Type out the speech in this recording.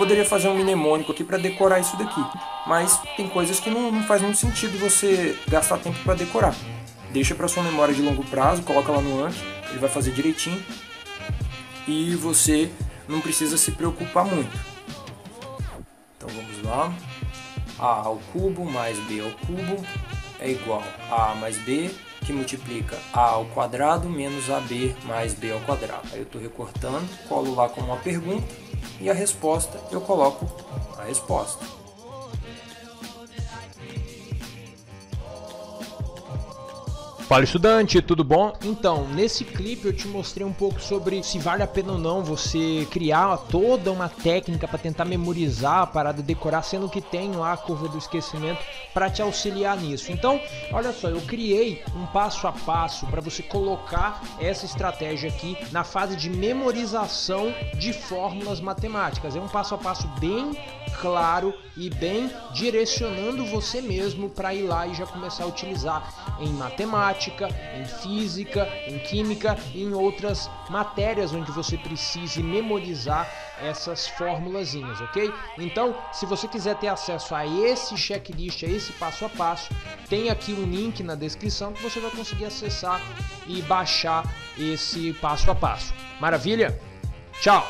poderia fazer um mnemônico aqui para decorar isso daqui, mas tem coisas que não, não faz muito sentido você gastar tempo para decorar. Deixa para sua memória de longo prazo, coloca lá no Anki, ele vai fazer direitinho e você não precisa se preocupar muito. Então vamos lá. A ao cubo mais B ao cubo é igual a A mais B, que multiplica A ao quadrado menos AB mais B ao quadrado. Aí eu estou recortando, colo lá como uma pergunta e a resposta eu coloco a resposta. Fala estudante, tudo bom? Então, nesse clipe eu te mostrei um pouco sobre se vale a pena ou não você criar toda uma técnica para tentar memorizar a parada, decorar, sendo que tem lá a curva do esquecimento para te auxiliar nisso. Então, olha só, eu criei um passo a passo para você colocar essa estratégia aqui na fase de memorização de fórmulas matemáticas. É um passo a passo bem claro e bem direcionando você mesmo para ir lá e já começar a utilizar em matemática, em física, em química e em outras matérias onde você precise memorizar essas formulazinhas, ok? Então, se você quiser ter acesso a esse checklist, a esse passo a passo, tem aqui um link na descrição que você vai conseguir acessar e baixar esse passo a passo. Maravilha? Tchau!